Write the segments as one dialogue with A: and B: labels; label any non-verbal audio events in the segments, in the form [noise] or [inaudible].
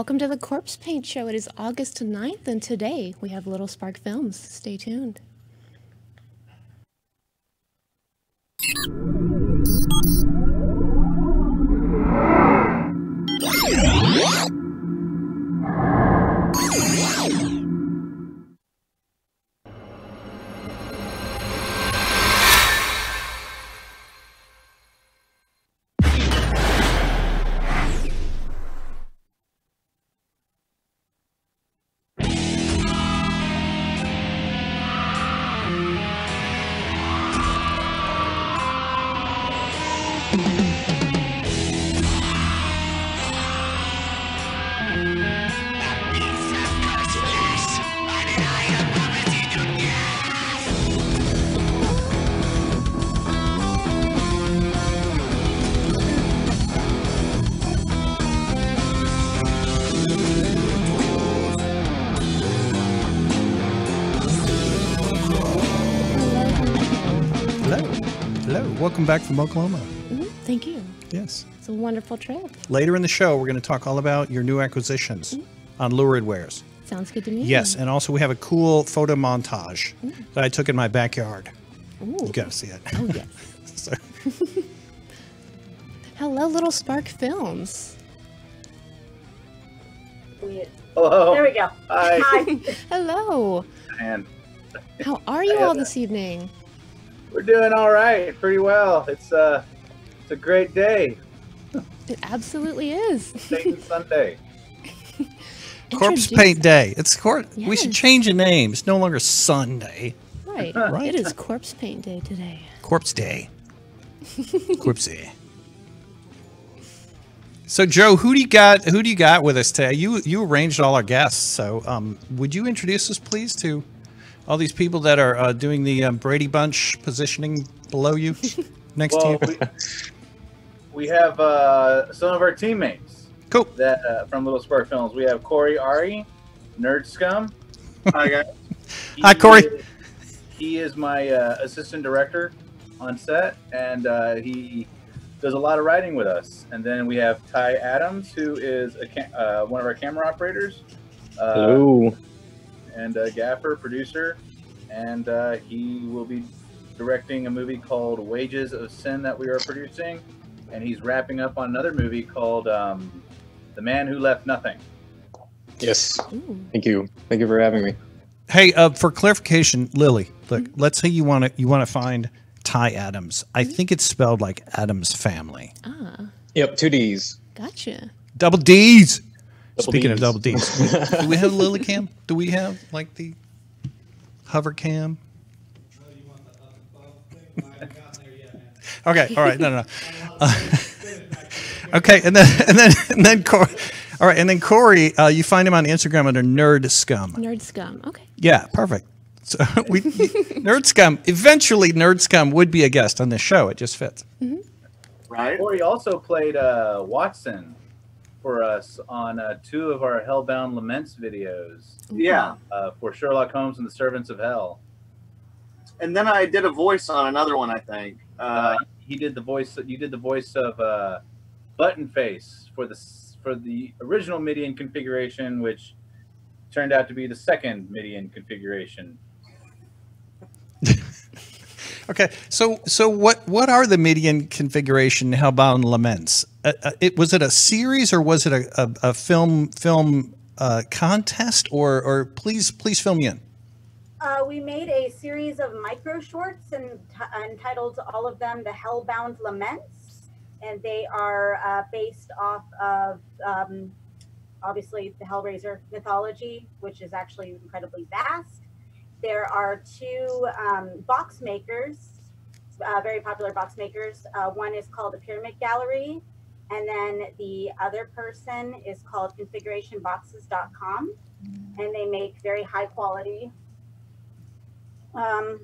A: Welcome to the Corpse Paint Show. It is August 9th, and today we have Little Spark Films. Stay tuned.
B: Welcome back from Oklahoma.
A: Mhm, Thank you.
B: Yes.
A: It's a wonderful trip.
B: Later in the show, we're going to talk all about your new acquisitions on Lurid Wares.
A: Sounds good to me.
B: Yes, and also we have a cool photo montage that I took in my backyard.
A: Ooh.
B: You got to see it.
A: Oh, yes. [laughs] [laughs]
B: So-
A: Hello, Little Spark Films.
C: Hello.
D: There we go.
C: Hi. [laughs]
D: Hi.
A: Hello.
C: And
A: How are you all
C: Heather.
A: this evening?
C: We're doing all right, pretty well. It's uh, it's a great day.
A: It absolutely is.
C: Satan [laughs] Sunday.
B: Corpse
A: Introduce-
B: Paint Day. It's cor- We should change the name. It's no longer Sunday.
A: Right.
B: Right. [laughs]
A: It is Corpse Paint Day today.
B: Corpse Day. [laughs] Corpse Day. So Joe, who do you got? Who do you got with us today? You you arranged all our guests. So um, would you introduce us, please, to all these people that are uh, doing the um, Brady Bunch positioning below you, [laughs] next
C: Well,
B: to you?
C: we, we have uh, some of our teammates
B: Cool.
C: that uh, from Little Spark Films. We have Corey Ahre, Nerd Scum. Hi guys. He [laughs]
B: Hi, Corey.
C: is- he is my uh, assistant director on set, and uh, he does a lot of writing with us. And then we have Ty Addams, who is a ca- uh, one of our camera operators. Uh,
E: Hello.
C: And uh, gaffer, producer, and uh, he will be directing a movie called Wages of Sin that we are producing, and he's wrapping up on another movie called um, The Man Who Left Nothing.
E: Yes.
A: Ooh.
E: Thank you. Thank you for having me.
B: Hey, uh, for clarification, Lily, look, let's say you want to you want to find Ty Addams. I think it's spelled like Addams family.
A: Ah,
E: Yep. Two D's.
A: gotcha.
B: Double D's.
E: Double
B: Speaking of double D's, [laughs] do we have Lily cam? Do we have like the hover cam? Okay, all right, no, no. no. Uh, [laughs] okay, and then and then and then Corey. All right, and then Corey, uh, you find him on Instagram under Nerdscum.
A: Nerd Scum. Okay.
B: Yeah, perfect. So [laughs] we Nerdscum. Eventually, Nerdscum would be a guest on this show. It just fits.
C: Right. Corey also played uh, Watson for us on uh, two of our Hellbound Laments videos.
F: Yeah,
C: Uh, for Sherlock Holmes and the Servants of Hell.
F: and then I did a voice on another one. I think. Uh,
C: Uh, he did the voice. You did the voice of uh, Button Face for the for the original Midian configuration, which turned out to be the second Midian configuration. [laughs]
B: Okay, so so what what are the Midian configuration Hellbound Laments? Uh, uh, it was it a series or was it a, a, a film film uh, contest or or please please fill me in.
D: Uh, we made a series of micro shorts and entitled all of them the Hellbound Laments, and they are uh, based off of um, obviously the Hellraiser mythology, which is actually incredibly vast. There are two um, box makers, uh, very popular box makers. Uh, one is called the Pyramid Gallery, and then the other person is called ConfigurationBoxes.com, and they make very high quality um,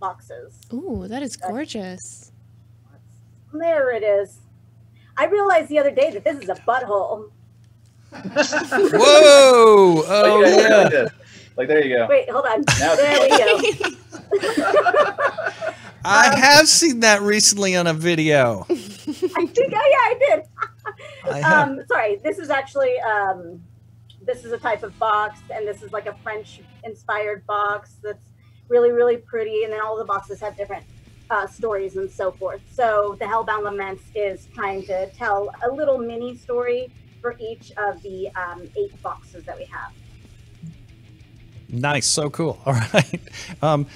D: boxes.
A: Ooh, that is gorgeous.
D: There it is. I realized the other day that this is a butthole. [laughs]
B: Whoa! Oh
C: like,
B: yeah.
C: like. Like there you go.
D: Wait, hold on.
C: Now-
D: there we go. [laughs]
B: I have seen that recently on a video.
D: I think, oh yeah, I did.
B: I have.
D: Um, sorry, this is actually um, this is a type of box, and this is like a French-inspired box that's really, really pretty. And then all the boxes have different uh, stories and so forth. So the Hellbound Laments is trying to tell a little mini story for each of the um, eight boxes that we have.
B: Nice, so cool. [laughs] All right, um,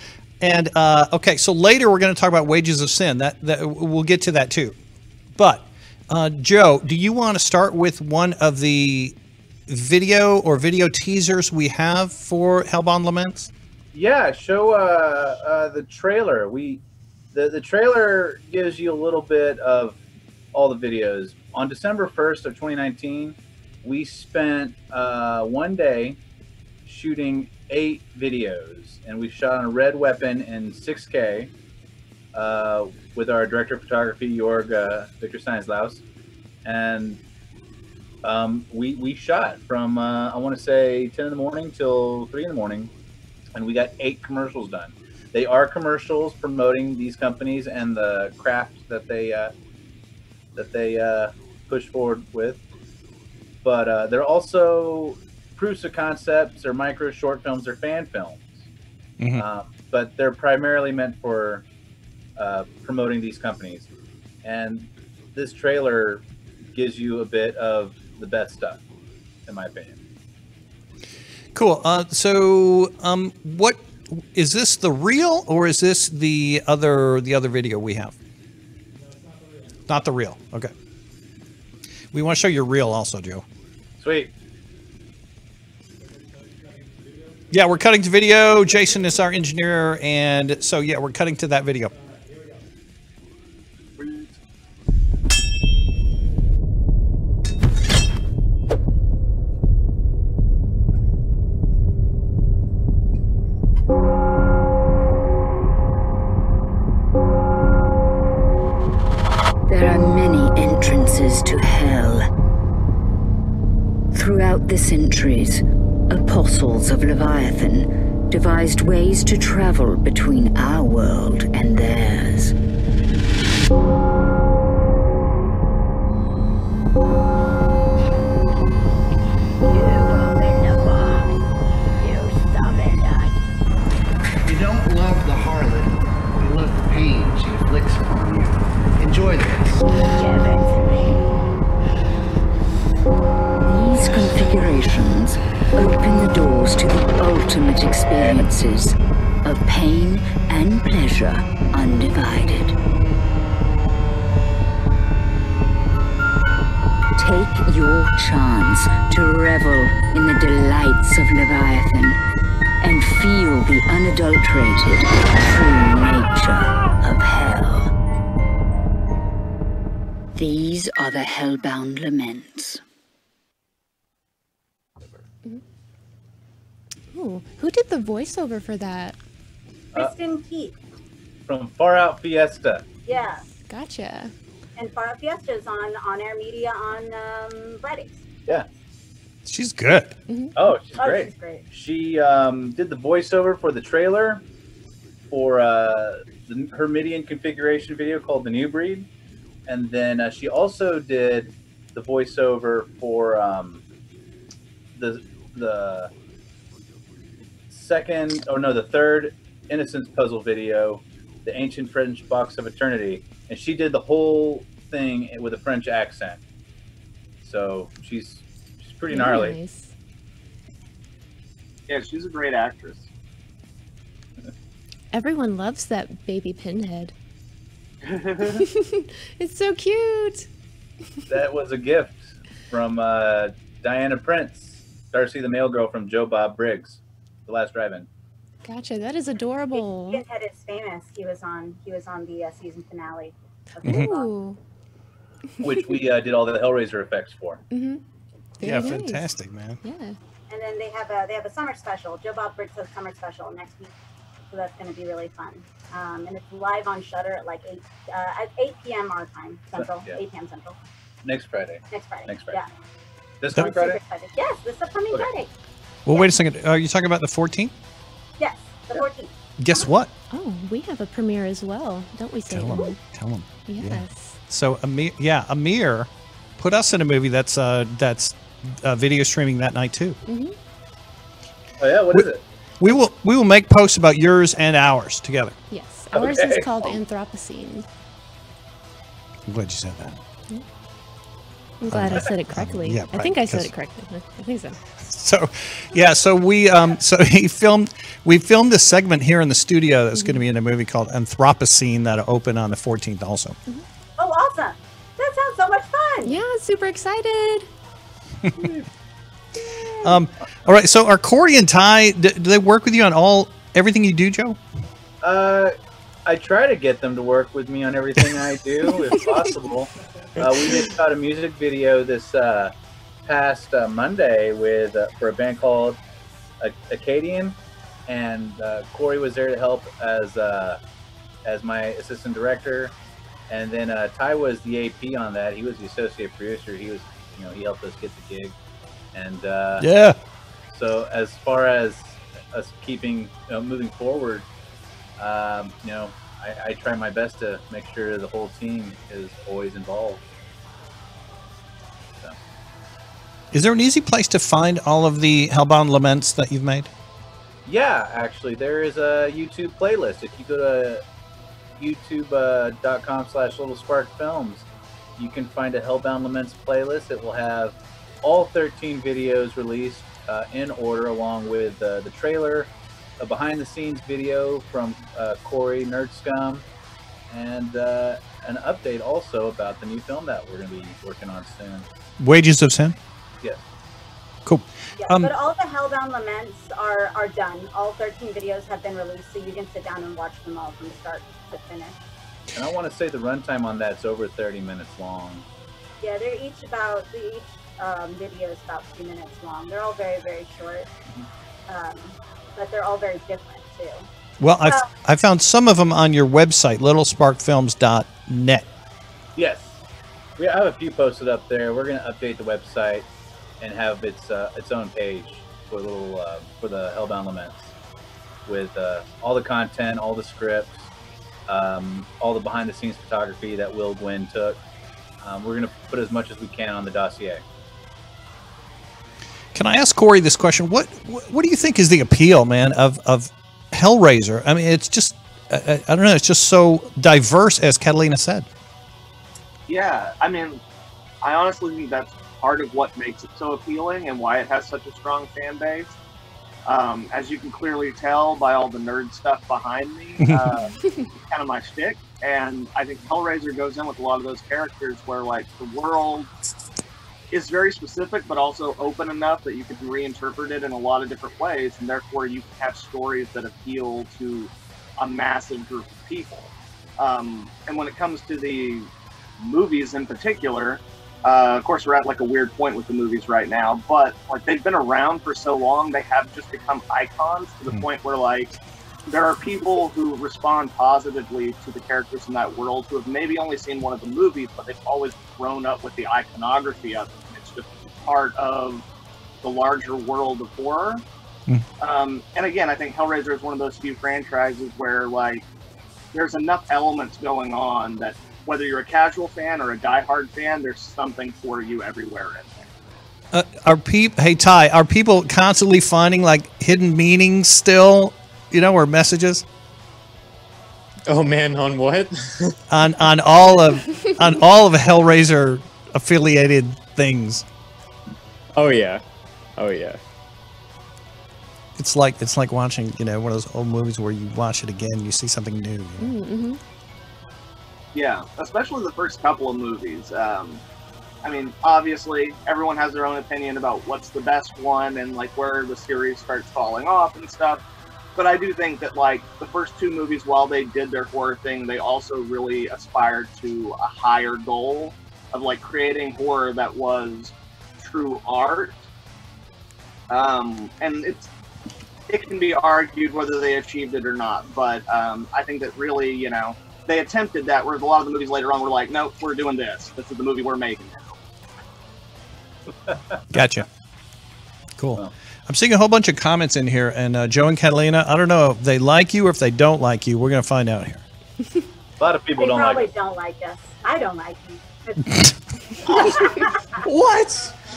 B: and uh, okay, so later we're going to talk about wages of sin. That that we'll get to that too. But uh, Joe, do you want to start with one of the video or video teasers we have for Hellbound Laments?
C: Yeah, show uh, uh, the trailer. We the the trailer gives you a little bit of all the videos. On December first of 2019, we spent uh, one day shooting eight videos, and we shot on a Red Weapon in 6K uh, with our director of photography, Jorg uh, Victor Steinslaus, and um, we we shot from uh, I want to say 10 in the morning till three in the morning and we got eight commercials done. They are commercials promoting these companies and the craft that they uh, that they uh, push forward with, but uh, they're also proofs of concepts or micro short films or fan films.
B: Mhm.
C: Um, but they're primarily meant for uh, promoting these companies, and this trailer gives you a bit of the best stuff, in my opinion.
B: Cool. Uh, so, um, what is this the real or is this the other the other video we have? Not the real. Okay. We want to show your real also, Joe.
C: Sweet.
B: Yeah, we're cutting to video. Jason is our engineer, and so yeah, we're cutting to that video.
G: Centuries, apostles of Leviathan devised ways to travel between our world and theirs.
H: Pain
G: and pleasure undivided. Take your chance to revel in the delights of Leviathan and feel the unadulterated true nature of hell. These are the Hellbound Laments.
A: Ooh, who did the voiceover for that?
D: Kristen Keith.
C: From Far Out Fiesta.
D: Yeah.
A: Gotcha.
D: And Far Out Fiesta is on on air media on um, Fridays.
C: Yeah.
B: She's good.
C: Oh, she's
D: Oh,
C: great.
D: she's great.
C: She um, did the voiceover for the trailer for uh, the Hermidian configuration video called The New Breed. And then uh, she also did the voiceover for um, the the second, oh no, the third Innocence puzzle video, The Ancient French Box of Eternity. And she did the whole thing with a French accent. So she's she's pretty gnarly.
F: Yeah, she's a great actress. [laughs]
A: Everyone loves that baby pinhead. [laughs] [laughs] it's so cute.
C: that was a gift from uh, Diana Prince, Darcy the Mail Girl from Joe Bob Briggs, The Last Drive-In.
A: Gotcha. That is adorable.
D: Pinhead is famous. He was on he was on the uh, season finale. Of
B: Mhm.
A: Ooh.
C: which we uh, did all the Hellraiser effects for.
A: Mm-hmm.
B: yeah, fantastic, man.
A: Yeah.
D: And then they have a they have a summer special. Joe Bob Briggs has a summer special next week, so that's going to be really fun. Um, and it's live on Shudder at like eight uh, at eight p.m. our time central,
C: Yeah.
D: eight p.m. central
C: Next Friday.
D: next Friday.
C: Next Friday.
D: Yeah.
C: This
D: I'm
C: coming
D: super
C: Friday?
D: Yes, this upcoming
C: Okay.
D: Friday.
B: Well, wait a second. Are you talking about the 14th?
D: Yes, the fourteenth.
B: Guess what?
A: Oh, we have a premiere as well, don't we,
B: Tell
A: Satan?
B: them. Tell them.
A: Yes.
B: So Amir, yeah, Amir put us in a movie that's uh, that's uh, video streaming that night too.
C: Oh yeah, what is it?
B: We will we will make posts about yours and ours together.
A: Yes, ours
C: Okay.
A: is called Anthropocene.
B: I'm glad you said that.
A: I'm glad I said it correctly.
B: yeah,
A: I think I said it correctly. I think so. [laughs]
B: So, yeah, so we um, so [laughs] he filmed we filmed this segment here in the studio that's going to be in a movie called Anthropocene that'll open on the 14th also.
D: Oh, awesome! That sounds so much fun.
A: Yeah, super excited. [laughs]
B: Um, all right, so are Corey and Ty do, do they work with you on all everything you do, Joe?
C: Uh, I try to get them to work with me on everything I do, if possible. Uh, we just shot a music video this uh, past uh, Monday with uh, for a band called Ac- Acadian, and uh, Corey was there to help as uh, as my assistant director, and then uh, Ty was the AP on that. He was the associate producer. He was, you know, he helped us get the gig, and uh,
B: Yeah.
C: so as far as us keeping you know, moving forward, um, you know, I, I try my best to make sure the whole team is always involved.
B: Is there an easy place to find all of the Hellbound laments that you've made?
C: yeah, actually, there is a YouTube playlist. If you go to youtube.com slash Little Spark Films, you can find a Hellbound Laments playlist. It will have all 13 videos released uh, in order, along with uh, the trailer, a behind the scenes video from uh, Corey Nerdscum, and uh, an update also about the new film that we're going to be working on soon.
B: Wages of Sin.
C: Yes.
B: Cool.
D: Yeah,
B: Um,
D: but all the Hellbound Laments are, are done. All 13 videos have been released, so you can sit down and watch them all from start to finish.
C: And I want to say the runtime on that's over 30 minutes long.
D: Yeah, they're each about the each um, video is about two minutes long. They're all very very short, um, but they're all very different too.
B: Well, I've,
D: Uh,
B: I found some of them on your website, littlesparkfilms.net.
C: Yes, we have a few posted up there. We're going to update the website and have its uh, its own page for a little uh, for the Hellbound Laments with uh, all the content, all the scripts, um, all the behind the scenes photography that Will Gwynn took. Um, we're going to put as much as we can on the dossier.
B: Can I ask Corey this question? What what, what do you think is the appeal, man, of, of Hellraiser? I mean, it's just, I, I I don't know, it's just so diverse, as Catalina said.
F: Yeah, I mean, I honestly think that's part of what makes it so appealing and why it has such a strong fan base. Um, as you can clearly tell by all the nerd stuff behind me, [laughs] uh, kind of my shtick. And I think Hellraiser goes in with a lot of those characters where, like, the world is very specific, but also open enough that you can reinterpret it in a lot of different ways, and therefore you can have stories that appeal to a massive group of people. Um, and when it comes to the movies in particular, uh, of course, we're at like a weird point with the movies right now, but like they've been around for so long, they have just become icons to the
B: Hmm.
F: point where like there are people who respond positively to the characters in that world who have maybe only seen one of the movies, but they've always grown up with the iconography of it. And it's just part of the larger world of horror.
B: Hmm.
F: Um, and again, I think Hellraiser is one of those few franchises where like there's enough elements going on that whether you're a casual fan or a diehard fan, there's something for you everywhere in there.
B: Uh, are people, hey, Ty, are people constantly finding like hidden meanings still, you know, or messages
E: Oh man, on what? [laughs]
B: on, on all of, on all of Hellraiser affiliated things?
E: oh yeah, oh yeah.
B: It's like, it's like watching, you know, one of those old movies where you watch it again, you see something new. you know?
A: Mm-hmm.
F: Yeah, especially the first couple of movies. Um, I mean, obviously, everyone has their own opinion about what's the best one and like where the series starts falling off and stuff. But I do think that like the first two movies, while they did their horror thing, they also really aspired to a higher goal of like creating horror that was true art. Um, and it's it can be argued whether they achieved it or not, but um, I think that really, you know, they attempted that. Whereas a lot of the movies later on were like, nope, we're doing this. This is the movie we're making now. [laughs]
B: Gotcha. Cool.
C: Well.
B: I'm seeing a whole bunch of comments in here, and uh, Joe and Catalina, I don't know if they like you or if they don't like you. We're going to find out here.
C: A lot of people
D: They
C: don't
D: probably
C: like.
D: don't like us. I don't like you. [laughs]
E: What?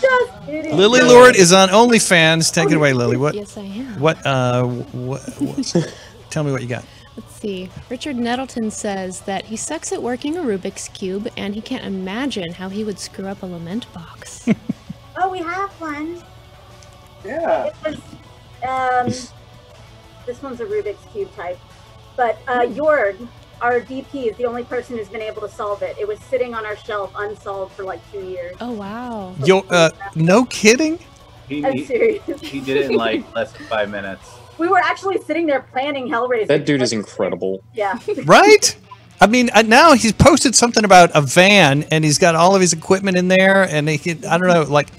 D: Just.
B: Lily Lurid is on OnlyFans. Take it away, Lily. What?
A: Yes, I am.
B: What? Uh, what, what? [laughs] Tell me what you got.
A: Let's see. Richard Nettleton says that he sucks at working a Rubik's Cube and he can't imagine how he would screw up a lament box. [laughs]
D: Oh, we have one.
F: Yeah.
D: It was, um, this one's a Rubik's Cube type. But uh, Jorg, our DP, is the only person who's been able to solve it. It was sitting on our shelf unsolved for like two years.
A: oh, wow.
B: Yo, uh, no kidding.
C: He,
D: I'm
C: he,
D: serious.
C: he did it in like [laughs] less than five minutes.
D: We were actually sitting there planning Hellraiser.
E: That dude is incredible.
D: Yeah. [laughs]
B: Right? I mean, uh, now he's posted something about a van, and he's got all of his equipment in there, and he I don't know, like,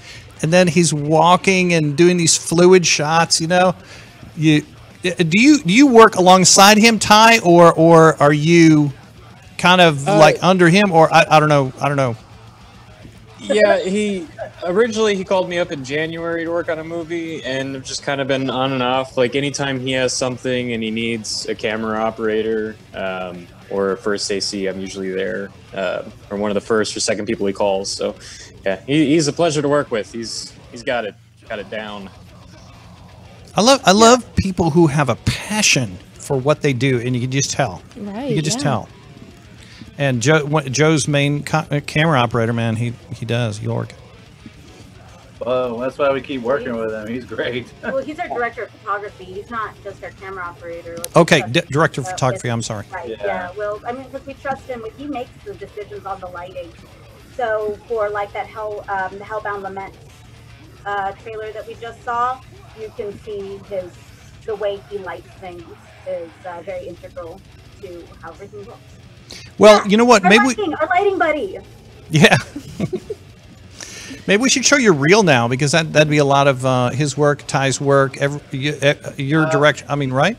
B: and then he's walking and doing these fluid shots. You know, you uh, do you do you work alongside him, Ty, or or are you kind of
E: Uh,
B: like under him, or I, I don't know, I don't know.
E: Yeah, he originally he called me up in January to work on a movie, and I've just kind of been on and off. Like anytime he has something and he needs a camera operator um, or a first AC, I'm usually there, uh, or one of the first or second people he calls. So, yeah, he, he's a pleasure to work with. He's he's got it got it down.
B: I love I love people who have a passion for what they do, and you can just tell.
A: Right.
B: You can just
A: yeah.
B: tell. And Joe, Joe's main co- uh, camera operator, man, he he does York.
C: Oh, that's why we keep working with him. He's great. [laughs]
D: well, he's our director of photography. He's not just our camera operator. Like,
B: Okay, d- director of
D: uh,
B: photography. I'm sorry.
D: Right.
C: Yeah.
D: Yeah. Well, I mean, because we trust him. He makes the decisions on the lighting. So for like that Hell, um, the Hellbound Lament uh, trailer that we just saw, you can see his the way he lights things is uh, very integral to how everything looks.
B: Well, you know what?
D: Our
B: Maybe we,
D: lighting, our lighting buddy.
B: yeah. [laughs] Maybe we should show your reel now because that that'd be a lot of uh, his work, Ty's work, every, you, uh, your
C: Uh,
B: direction. I mean, right?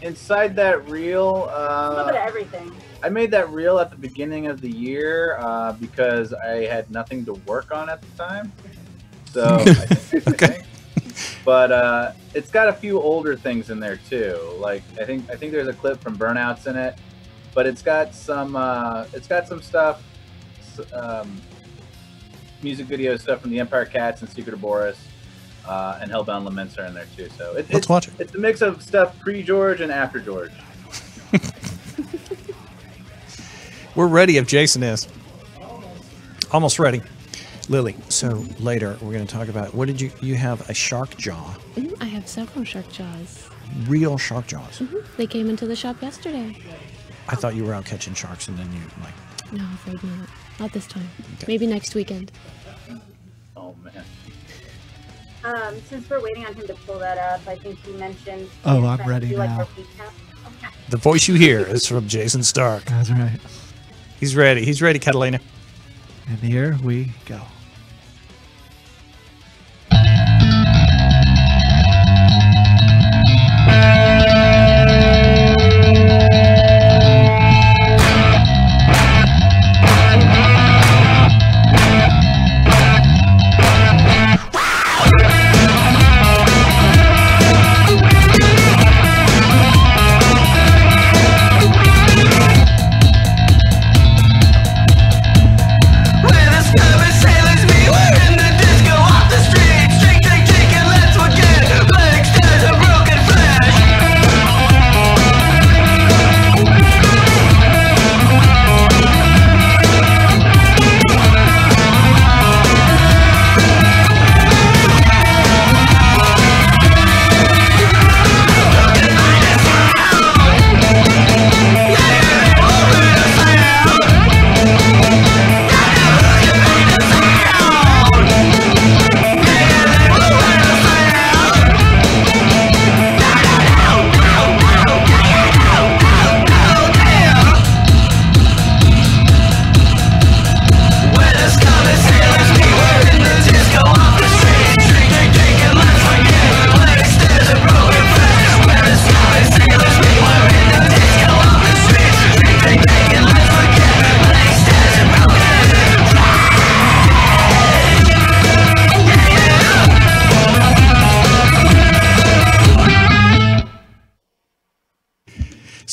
C: Inside that reel,
D: A little bit of
C: uh,
D: everything.
C: I made that reel at the beginning of the year uh, because I had nothing to work on at the time. So, [laughs] think-
B: Okay.
C: but uh, it's got a few older things in there too. Like I think I think there's a clip from Burnouts in it, but it's got some uh, it's got some stuff, um, music video stuff from the Empire Cats and Secret of Boris, uh, and Hellbound Laments are in there too. So it,
B: Let's
C: it's,
B: watch it.
C: it's a mix of stuff pre George and after George. [laughs]
B: We're ready if Jason is. Almost ready. Lily, so later we're going to talk about what did you you have a shark jaw,
A: I have several shark jaws.
B: real shark jaws.
A: They came into the shop yesterday.
B: I thought you were out catching sharks and then you like
A: No, afraid not. Not this time.
B: Okay.
A: Maybe next weekend.
C: Oh man.
D: Um, since we're waiting on him to pull that up, I think he mentioned.
H: Oh, I'm
D: trying to
H: ready
D: do, like,
H: now.
D: a recap. Okay.
B: the voice you hear is from Jason Stark.
H: That's right.
B: He's ready. He's ready, Catalina.
H: And here we go.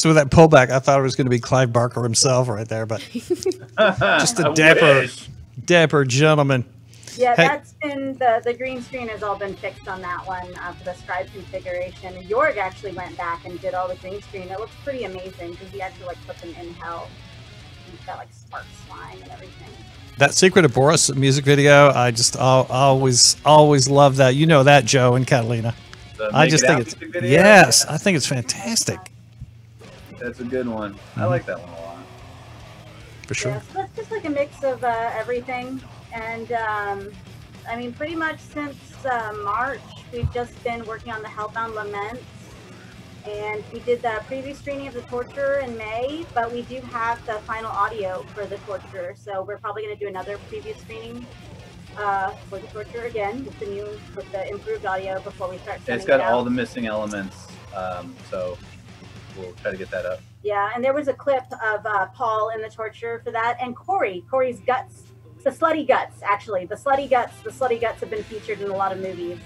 B: So with that pullback, I thought it was going to be Clive Barker himself right there, but [laughs] just a dapper,
C: wish.
B: Dapper gentlemen.
D: Yeah,
B: Hey.
D: that's been the the green screen has all been fixed on that one uh, for the scribe configuration. Jorg actually went back and did all the green screen. It looks pretty amazing because he actually like put them in hell. He's got like sparks flying and everything.
B: That Secret of Boris music video, I just al- always, always love that. You know that, Joe and Catalina. I just think it's
C: music video?
B: yes, I think it's fantastic
C: That's a good one.
B: Mm-hmm.
C: I like that one a lot.
B: for sure.
D: Yeah, so it's just like a mix of uh, everything. And um, I mean, pretty much since uh, March, we've just been working on the Hellbound Laments. And we did the preview screening of The Torturer in May, but we do have the final audio for The Torturer. So we're probably going to do another preview screening uh, for The Torturer again with the new, with the improved audio before we start
C: It's got
D: it out.
C: all the missing elements, um, so we'll try to get that up.
D: Yeah, and there was a clip of uh, Paul in the torture for that, and Corey, Corey's guts, the slutty guts, actually, the slutty guts, the slutty guts have been featured in a lot of movies.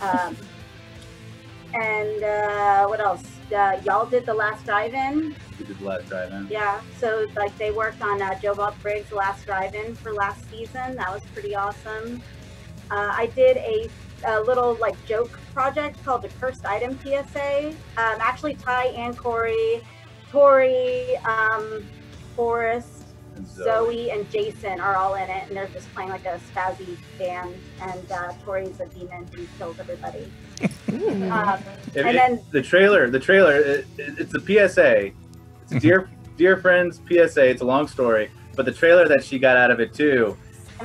D: Um, [laughs] and uh, what else? Uh, y'all did the last drive-in,
C: We did the last drive-in.
D: yeah. So like they worked on uh, Joe Bob Briggs' last drive-in for last season. That was pretty awesome. Uh, I did a, a little like joke project called the Cursed Item PSA. Um, actually, Ty and Corey, Tori, um, Forrest,
C: Zoe.
D: Zoe, and Jason are all in it, and they're just playing like a spazzy band. And uh, Tori's a demon who kills everybody. Um,
C: If
D: and
C: it-
D: then
C: the trailer, the trailer, it, it, it's a PSA. It's a dear, dear friends PSA. It's a long story, but the trailer that she got out of it too.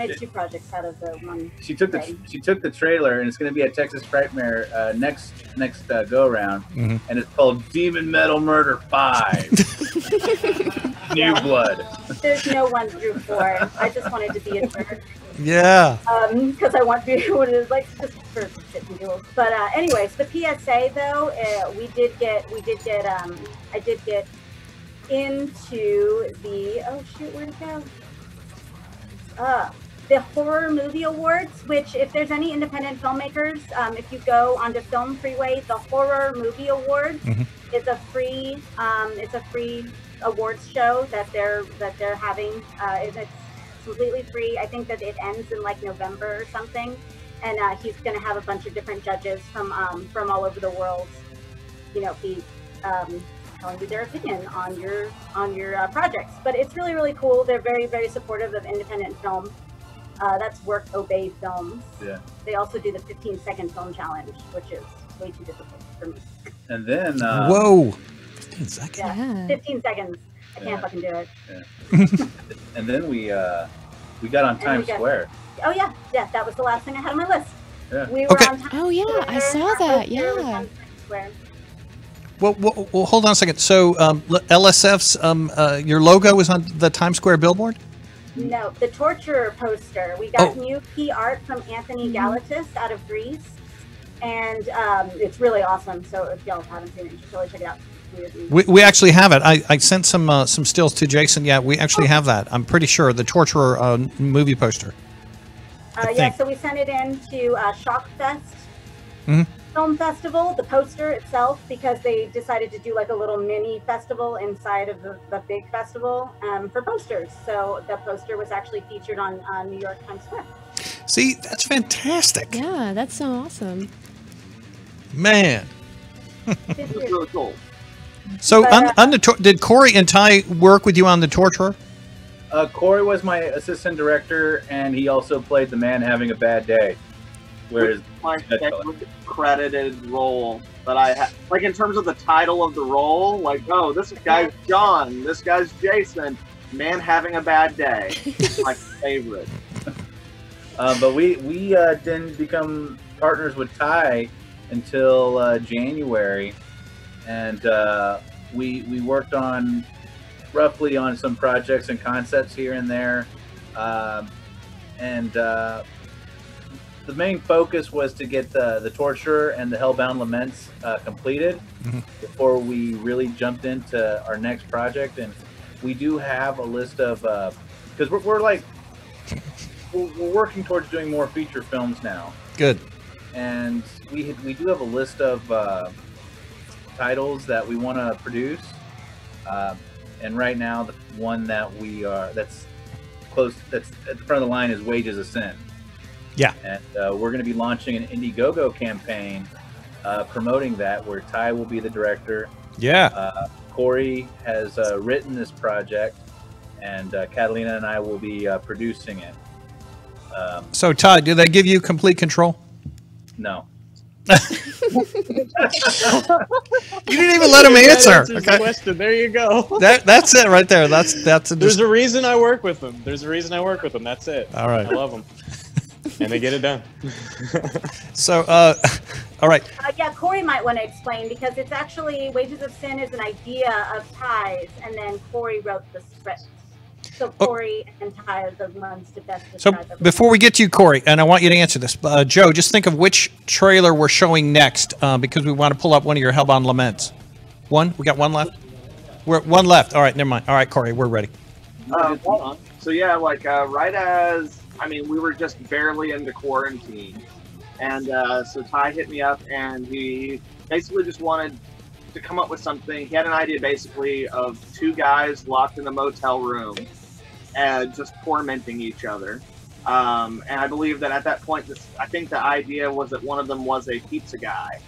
D: I made two projects out of the one.
C: She took the
D: Right.
C: she took the trailer, and it's going to be at Texas Frightmare uh, next next uh, go around,
B: Mhm.
C: and it's called Demon Metal Murder Five. [laughs] New Blood.
D: There's no one through four. I just wanted to be a jerk.
B: Yeah.
D: um because i want to be [laughs] what it is like just for shit and giggles but uh anyways the psa though uh, we did get we did get um i did get into the oh shoot where'd it go uh the horror movie awards which if there's any independent filmmakers um, if you go onto FilmFreeway the horror movie awards
B: Mhm.
D: is a free um, it's a free awards show that they're that they're having uh, it's completely free. I think that it ends in like November or something, and uh, he's going to have a bunch of different judges from um, from all over the world, you know, be um, telling you their opinion on your on your uh, projects. But it's really really cool. They're very very supportive of independent film. Uh, that's Work Obey Films.
C: Yeah.
D: They also do the 15 second film challenge, which is way too difficult for me.
C: And then uh,
B: Whoa. 15 seconds.
D: Yeah,
A: Yeah.
D: 15 seconds. I can't
C: Yeah.
D: fucking do it.
C: and then we uh, we got on
D: And
C: Times
D: got-
C: Square.
D: Oh yeah, yeah. That was the last thing I had on my list.
C: Yeah.
D: We were
B: Okay.
D: on. Times
A: Oh yeah, I saw that. Yeah.
D: on Times Square.
B: Well, well, well, hold on a second. So, um, LSF's um, uh, your logo was on the Times Square billboard.
D: No, the torturer poster. We got
B: Oh.
D: new key art from Anthony Galatis out of Greece, and um, it's really awesome. So if y'all haven't seen it, you should totally check it out.
B: We, we actually have it. I, I sent some uh, some stills to Jason. Yeah, we actually have that. I'm pretty sure the Torturer uh, movie poster.
D: Uh, yeah, so we sent it in to uh, Shockfest
B: Mhm.
D: Film Festival, the poster itself, because they decided to do like a little mini festival inside of the, the big festival um, for posters. So the poster was actually featured on uh, New York Times Square.
B: See, that's fantastic,
A: Yeah, that's so awesome.
B: man.
D: It's
F: It's
D: weird.
B: So,
D: But, uh,
B: on the did Corey and Ty work with you on the Torturer?
C: Uh, Corey was my assistant director, and he also played the man having a bad day. Whereas
F: My favorite credited role that I have, like in terms of the title of the role, like oh, this guy's John, this guy's Jason, man having a bad day. my [laughs] favorite.
C: Uh, but we we uh, didn't become partners with Ty until uh, January, and uh, we we worked on roughly on some projects and concepts here and there, um, and uh, the main focus was to get the the Torturer and the Hellbound Laments uh, completed
B: Mhm.
C: before we really jumped into our next project, and we do have a list of because we're, we're like we're, we're working towards doing more feature films now,
B: Good.
C: and we we do have a list of uh, titles that we want to produce. Uh, and right now, the one that we are that's close that's at the front of the line is Wages of Sin.
B: Yeah.
C: And uh, we're going to be launching an Indiegogo campaign uh, promoting that, where Ty will be the director.
B: Yeah.
C: Uh, Corey has uh, written this project, and uh, Catalina and I will be uh, producing it. Um,
B: So Todd, do they give you complete control?
C: no. [laughs]
B: You didn't even let him
E: That
B: answer.
E: answers the
B: Okay.
E: question. There you go.
B: That that's it right there. That's that's a
E: There's
B: just,
E: a reason I work with them. There's a reason I work with them. That's it.
B: All right.
E: I love them. And they get it done. [laughs]
B: so uh [laughs] all right.
D: Uh, yeah, Corey might want to explain because it's actually Wages of Sin is an idea of Ties, and then Corey wrote the script. So Corey and Ty are the ones to best
B: So before we get to you, Corey, and I want you to answer this, uh, Joe, just think of which trailer we're showing next uh, because we want to pull up one of your Hellbound Laments. One? We got one left? We're one left. All right, never mind. All right, Corey, we're ready.
F: Um, so yeah, like uh, right as I mean, we were just barely into quarantine, and uh, so Ty hit me up, and he basically just wanted to come up with something. He had an idea basically of two guys locked in a motel room and just tormenting each other. Um, and I believe that at that point, this, I think the idea was that one of them was a pizza guy.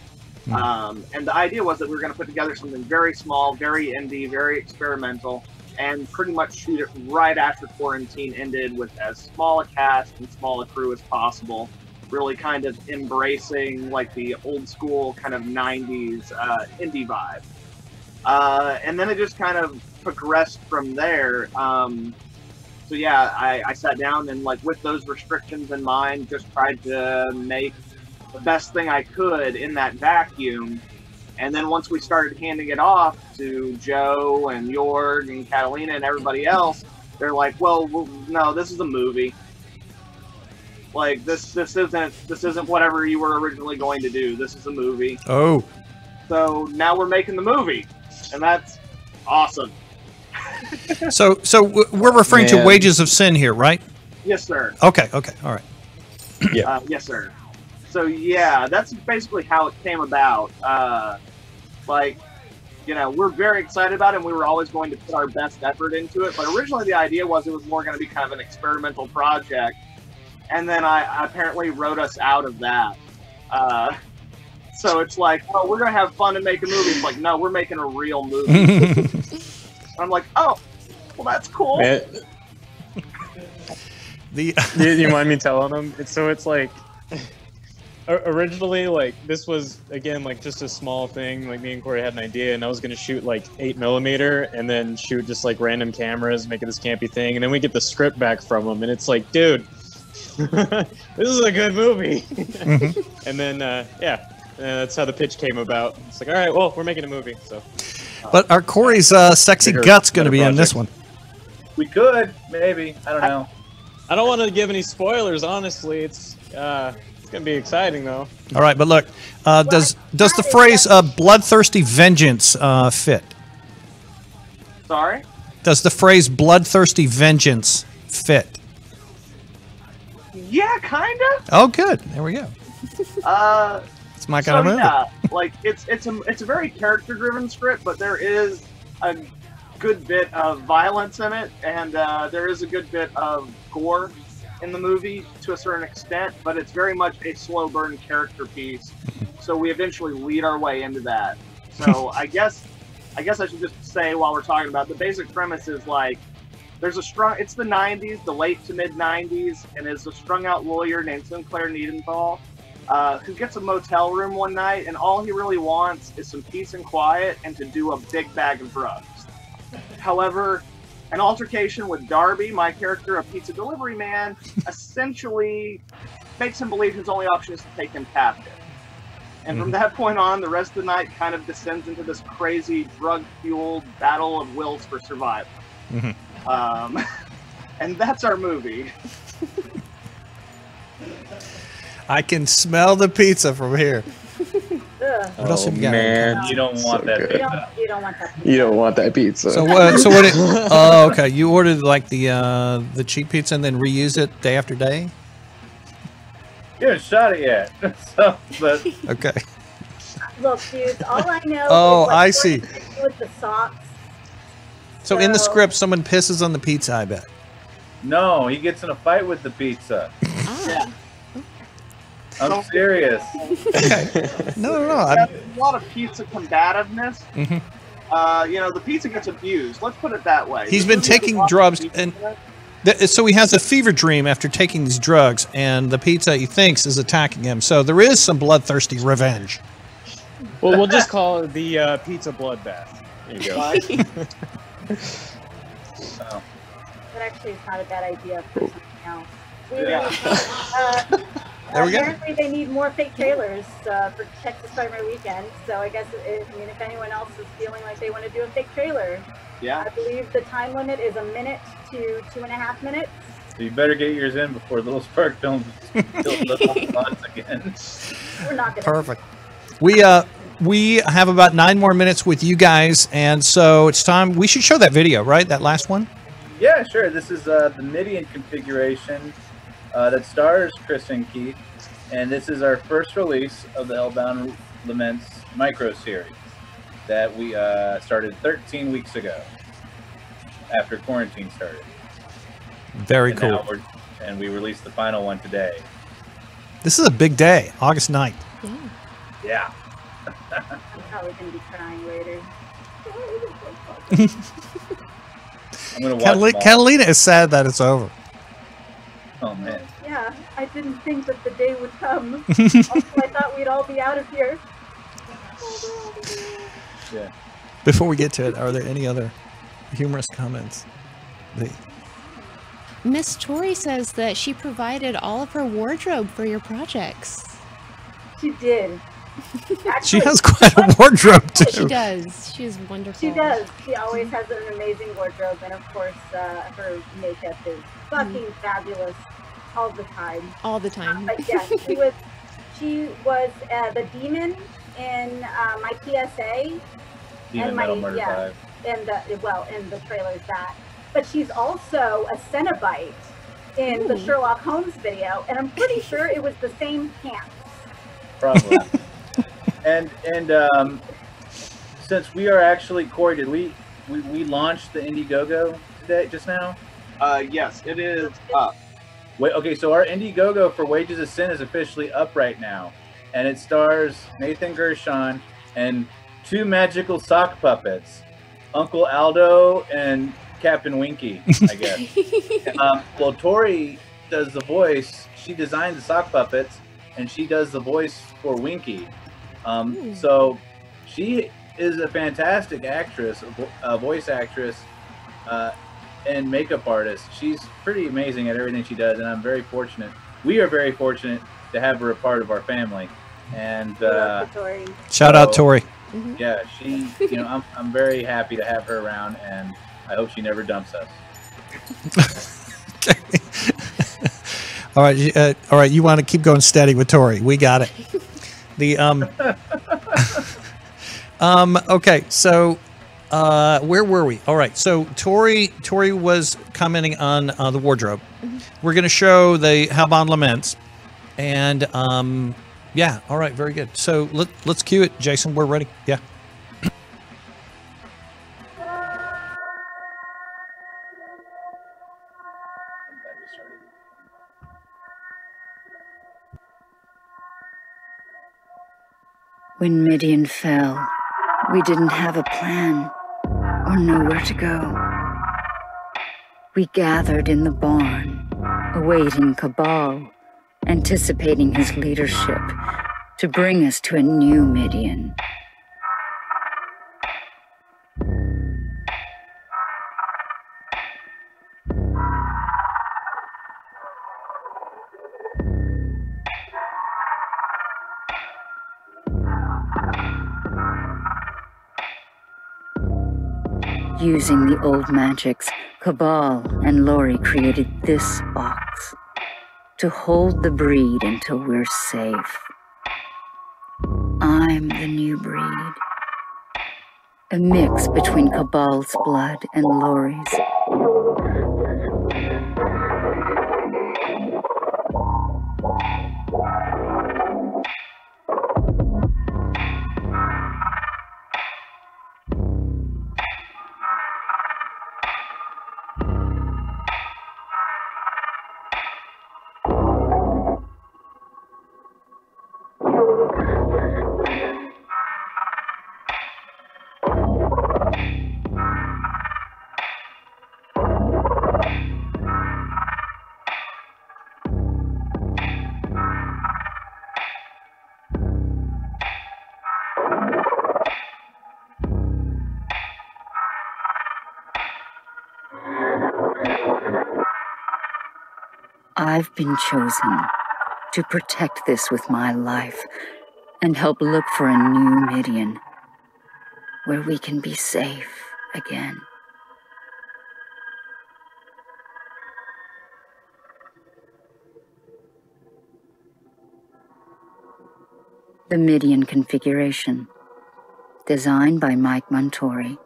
F: Um, and the idea was that we were going to put together something very small, very indie, very experimental, and pretty much shoot it right after quarantine ended with as small a cast and small a crew as possible. Really kind of embracing like the old school kind of 90s uh, indie vibe. Uh, and then it just kind of progressed from there. Um, so yeah, I, I sat down and like with those restrictions in mind, just tried to make the best thing I could in that vacuum. And then once we started handing it off to Joe and Jorg and Catalina and everybody else, they're like, "Well, well no, this is a movie. Like this, this isn't this isn't whatever you were originally going to do. This is a movie.
B: Oh.
F: So now we're making the movie, and that's awesome. [laughs]
B: So so we're referring to Wages of Sin here, right?
F: Yes, sir.
B: Okay, okay, all right.
E: Yeah.
F: Uh, yes, sir. So yeah, that's basically how it came about. Uh, like, you know, we're very excited about it, and we were always going to put our best effort into it. But originally, the idea was it was more going to be kind of an experimental project, and then I, I apparently wrote us out of that. Uh, [laughs] so it's like, oh, we're going to have fun and make a movie. It's like, no, we're making a real movie. [laughs] I'm like, oh, well, that's cool.
E: Man,
B: the
E: you, you mind me telling them? It's, so it's like o- originally like this was again like just a small thing. Like me and Corey had an idea, and I was gonna shoot like eight millimeter, and then shoot just like random cameras, make it this campy thing, and then we get the script back from them, and it's like, dude, [laughs] this is a good movie. [laughs] and then uh, yeah. uh, that's how the pitch came about. It's like, all right, well, we're making a movie, so
B: But our Corey's uh, sexy
E: Bigger-
B: guts going to
E: better
B: be in this one.
C: We could, maybe. I don't know.
E: I don't want to give any spoilers. Honestly, it's uh, it's gonna be exciting though.
B: All right, but look, uh, does does the phrase uh, "bloodthirsty vengeance" uh, fit?
F: Sorry.
B: Does the phrase "bloodthirsty vengeance" fit?
F: Yeah, kind of.
B: Oh, good. There we go.
F: Uh,
B: It's my
F: so
B: kind of movie.
F: yeah, like it's it's a it's a very character driven script, but there is a good bit of violence in it, and uh, there is a good bit of gore in the movie to a certain extent. But it's very much a slow burn character piece, so we eventually lead our way into that. So [laughs] I guess I guess I should just say while we're talking about the basic premise is like there's a strong it's the 90s the late to mid 90s and is a strung out lawyer named sinclair needenthal uh, who gets a motel room one night and all he really wants is some peace and quiet and to do a big bag of drugs however an altercation with darby my character a pizza delivery man [laughs] essentially makes him believe his only option is to take him captive and from that point on, the rest of the night kind of descends into this crazy drug fueled battle of wills for survival.
B: Mhm.
F: Um, [laughs] and that's our movie. [laughs]
B: I can smell the pizza from here.
D: Ugh.
B: What else have you got?
E: man,
C: You don't want
E: So
C: that.
E: good.
D: You
C: pizza.
D: don't, you don't want that.
E: you don't want that pizza.
B: So [laughs] what? So what? It, oh, okay. You ordered like the uh, the cheap pizza and then reuse it day after day.
C: You haven't shot it yet. [laughs] so, but [laughs]
B: Okay.
D: Look, dudes, all I know
B: Oh,
D: is
B: I see.
D: With the socks.
B: So in the script, someone pisses on the pizza. I bet.
C: No, he gets in a fight with the pizza.
A: Ah.
C: I'm serious. [laughs]
B: No, no, no. I'm,
F: a lot of pizza combativeness.
B: Mhm.
F: Uh, you know, the pizza gets abused. Let's put it that way.
B: He's been taking
F: a lot of
B: drugs and- th- so he has a fever dream after taking these drugs, and the pizza he thinks is attacking him. So there is some bloodthirsty revenge.
E: Well, we'll just call it the uh, pizza bloodbath. There you go. [laughs]
C: Oh.
D: That actually is not a bad idea for something else.
F: Yeah. [laughs]
D: uh,
B: There we go.
D: Apparently, they need more fake trailers uh, for Texas Frightmare Weekend. So I guess, it, I mean, if anyone else is feeling like they want to do a fake trailer,
F: Yeah.
D: I believe the time limit is a minute to two and a half minutes.
C: So you better get yours in before Little Spark Films fills up the [laughs] slots again.
D: We're not going to.
B: Perfect. We uh we have about nine more minutes with you guys, and so it's time. We should show that video, right? That last one.
C: Yeah, sure. This is uh, the Midian configuration uh, that stars Chris and Keith, and this is our first release of the Hellbound Laments micro series that we uh, started 13 weeks ago after quarantine started.
B: Very
C: and
B: cool.
C: we're- and we released the final one today.
B: This is a big day, August 9th.
A: Yeah.
C: Yeah.
D: I'm probably going to be crying later. [laughs]
C: I'm gonna watch.
B: Catalina. Catalina is sad that it's over.
C: Oh man.
D: Yeah, I didn't think that the day would come. [laughs] also, I thought we'd all be out of here.
C: Yeah.
B: Before we get to it, are there any other humorous comments? The,
A: Miss Tori says that she provided all of her wardrobe for your projects.
D: She did.
B: She has quite a wardrobe too.
A: She does. She is wonderful.
D: She does. She always has an amazing wardrobe, and of course, uh, her makeup is fucking fabulous all the time.
A: All the time.
D: But yeah, she [laughs] was she was uh, the demon in uh, my PSA
C: Demon
D: And my-
C: Metal
D: yeah.
C: Five.
D: and the well in the trailers that, but she's also a Cenobite in the Sherlock Holmes video, and I'm pretty sure it was the same pants.
C: Probably. [laughs] and and um, since we are actually Corey, did we, we we launched the Indiegogo today just now?
F: Uh, yes, it is up.
C: Wait, okay, so our Indiegogo for Wages of Sin is officially up right now, and it stars Nathan Gershon and two magical sock puppets, Uncle Aldo and Captain Winky, I guess. [laughs] um, well, Tori does the voice. She designed the sock puppets, and she does the voice for Winky. Um, so she is a fantastic actress, a voice actress, uh, and makeup artist. She's pretty amazing at everything she does, and I'm very fortunate. We are very fortunate to have her a part of our family. And uh,
B: Shout out
C: So-
B: Tori.
A: Mhm.
C: yeah, she, you know, I'm, I'm very happy to have her around, and I hope she never dumps us. [laughs] [laughs]
B: all right, uh, all right. You want to keep going steady with Tori? We got it. [laughs] The um, [laughs] um. Okay, so uh, where were we? All right, so Tori, Tori was commenting on uh, the wardrobe. We're going to show the Hellbound Laments, and um, yeah. All right, very good. So let let's cue it, Jason. We're ready. Yeah.
G: When Midian fell, we didn't have a plan or know where to go. We gathered in the barn, awaiting Cabal, anticipating his leadership to bring us to a new Midian. Using the old magics, Cabal and Lori created this box to hold the breed until we're safe. I'm the new breed. A mix between Cabal's blood and Lori's. I've been chosen to protect this with my life and help look for a new Midian where we can be safe again. The Midian configuration, designed by Mike Montori,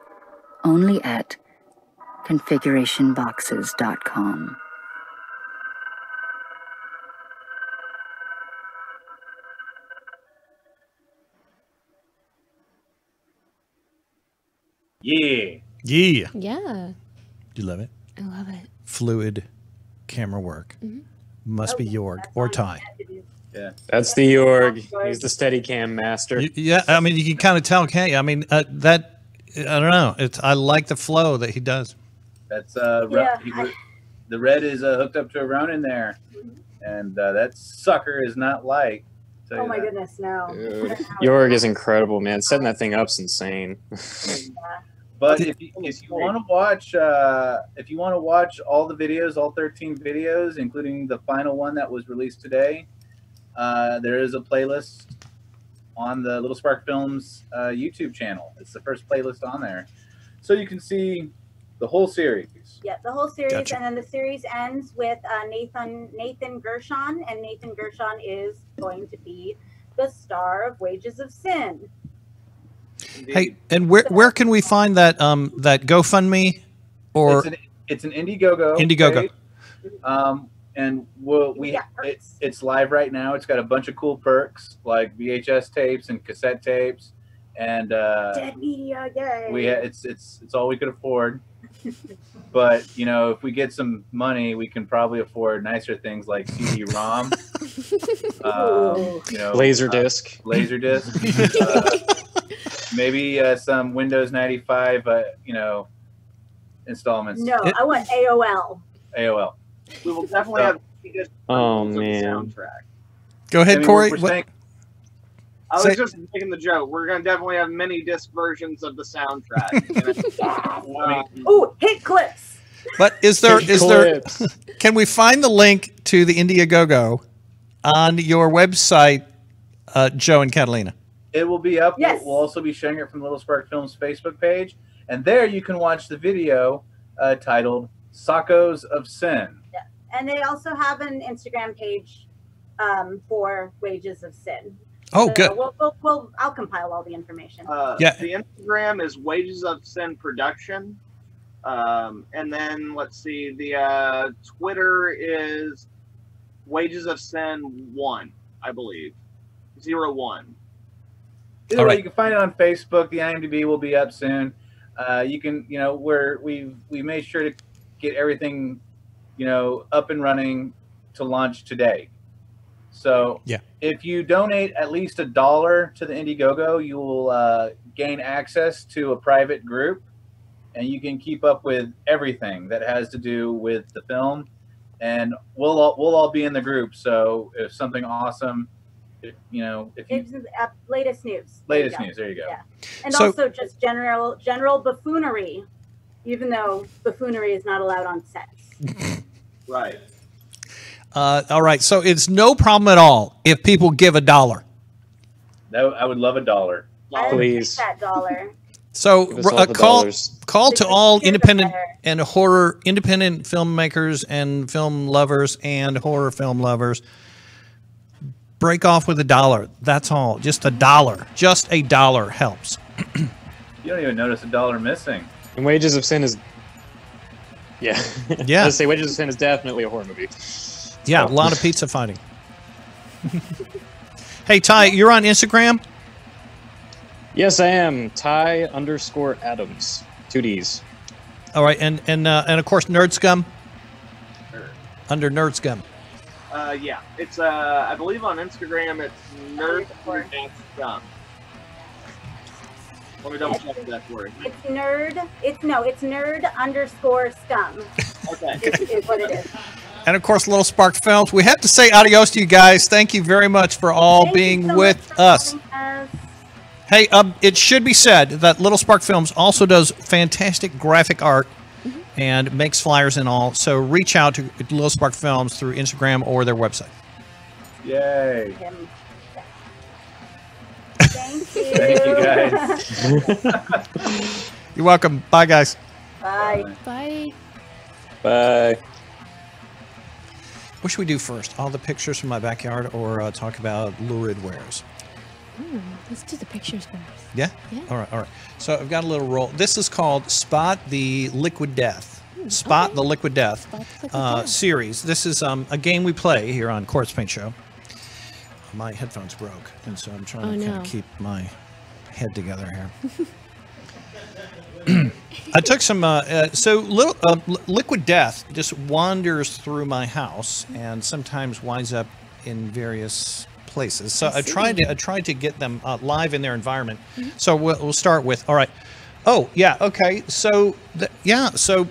G: only at configurationboxes.com.
C: Yeah.
B: Yeah.
A: Yeah,
B: Do you love it?
A: I love it.
B: Fluid camera work. Must be Yorg or Ty. Yeah.
E: That's the Yorg. He's the steady cam master.
B: Y- Yeah, I mean, you can kind of tell, can't you? I mean, uh, that I don't know. It's I like the flow that he does.
C: That's uh,
D: Yeah,
C: he the red is uh, hooked up to a Ronin there, and uh, that sucker is not light.
D: Oh my
C: that.
D: goodness, no.
E: Dude, Yorg is incredible, man. Setting that thing up's insane.
C: But if you, if you want to watch, uh, if you want to watch all the videos, all 13 videos, including the final one that was released today, uh, there is a playlist on the Little Spark Films uh, YouTube channel. It's the first playlist on there, so you can see the whole series.
D: Yeah, the whole series,
B: Gotcha.
D: and then the series ends with uh, Nathan Nathan Gershon, and Nathan Gershon is going to be the star of Wages of Sin.
B: Hey, and where where can we find that um that GoFundMe or
C: it's an, it's an Indiegogo.
B: Indiegogo.
C: page. Um, and we'll, we
D: Yeah,
C: it, it's live right now. It's got a bunch of cool perks like VHS tapes and cassette tapes, and uh,
D: Dead media, yay!
C: we it's it's it's all we could afford. [laughs] but you know, if we get some money, we can probably afford nicer things like CD-ROM. [laughs] um, you know,
E: Laser
C: uh,
E: disc.
C: laser disc. [laughs] uh, maybe uh, some Windows 95, uh, you know, installments.
D: no,
B: It-
D: I want AOL.
C: AOL.
F: We will definitely have just
E: Oh,
F: bundles of the
E: man.
F: soundtrack.
B: go
C: I
B: ahead,
C: mean,
B: Corey. What-
C: saying-
F: I was
B: Say-
F: just making the joke. We're gonna definitely have many disc versions of the soundtrack. [laughs]
C: I [laughs] mean,
D: Ooh, hit clips.
B: but is there is there
E: Clips. [laughs]
B: can we find the link to the Indiegogo on your website, uh, Joe and Catalina?
C: It will be up.
D: Yes.
C: We'll, we'll also be sharing it from Little Spark Films Facebook page, and there you can watch the video uh, titled "Sacos of Sin." Yeah.
D: And they also have an Instagram page um, for Wages of Sin.
B: Oh,
D: So
B: good.
D: We'll, we'll, we'll, I'll compile all the information.
F: Uh,
B: Yeah.
F: The Instagram is Wages of Sin Production. Um, and then let's see, the uh, Twitter is Wages of Sin One, I believe, zero one.
C: Either
B: All
C: way,
B: right.
C: you can find it on Facebook. The IMDb will be up soon. Uh, you can, you know, we're we we made sure to get everything, you know, up and running to launch today. So
B: Yeah.
C: if you donate at least a dollar to the Indiegogo, you will uh, gain access to a private group, and you can keep up with everything that has to do with the film. And we'll all, we'll all be in the group. So if something awesome, if, you know, if you
D: It's uh, latest news.
C: Latest
D: go.
C: news, there you go.
D: Yeah. And
B: So-
D: also just general general buffoonery, even though buffoonery is not allowed on sets. [laughs]
F: Right.
B: Uh, all right, so it's no problem at all if people give a dollar.
C: That, I would love a dollar.
E: Please.
D: take that dollar.
B: So
E: Give us all
B: uh, call
E: dollars.
B: call to all independent and horror independent filmmakers and film lovers and horror film lovers. Break off with a dollar. That's all. Just a dollar. Just a dollar helps. [clears throat]
C: You don't even notice a dollar missing.
E: And Wages of Sin is. Yeah. [laughs]
B: Yeah.
E: Let's say Wages of Sin is definitely a horror movie.
B: Yeah, a lot of [laughs] pizza fighting. [laughs] hey Ty, you're on Instagram.
E: Yes, I am. Ty underscore Addams. Two D's.
B: All right, and and uh, and of course Nerd Scum under Nerd Scum.
F: Uh, yeah, it's uh, I believe on Instagram it's nerd scum. Let me double check that word.
D: It's nerd. It's no. It's nerd underscore scum.
F: Okay.
D: Is, is what it is.
B: And of course, Little Spark Films. We have to say adios to you guys. Thank you very much for all
D: Thank you
B: being
D: so much
B: with
D: for
B: us.
D: us.
B: Hey, um, it should be said that Little Spark Films also does fantastic graphic art and makes flyers and all. So reach out to Little Spark Films through Instagram or their website.
C: Yay!
D: Thank you.
C: Thank you guys. [laughs]
B: You're welcome. Bye, guys.
D: Bye.
A: Bye.
E: Bye.
B: What should we do first? All the pictures from my backyard or uh, talk about lurid wares?
A: Hmm, let's do the pictures first.
B: Yeah?
A: Yeah.
B: All right, all right. So I've got a little roll. This is called Spot the Liquid Death. Spot
A: okay.
B: the Liquid Death
A: the Liquid
B: uh,
A: Death.
B: series. This is um, a game we play here on Corpsepaint Show. My headphones broke, and so I'm trying
A: Oh,
B: to kind of keep my head together here. [laughs] I took some. Uh, uh, so little uh, liquid death just wanders through my house and sometimes winds up in various places. So
A: I
B: I, tried to I tried to get them uh, live in their environment. So we'll, we'll start with all right. Oh yeah, okay. So the, yeah, so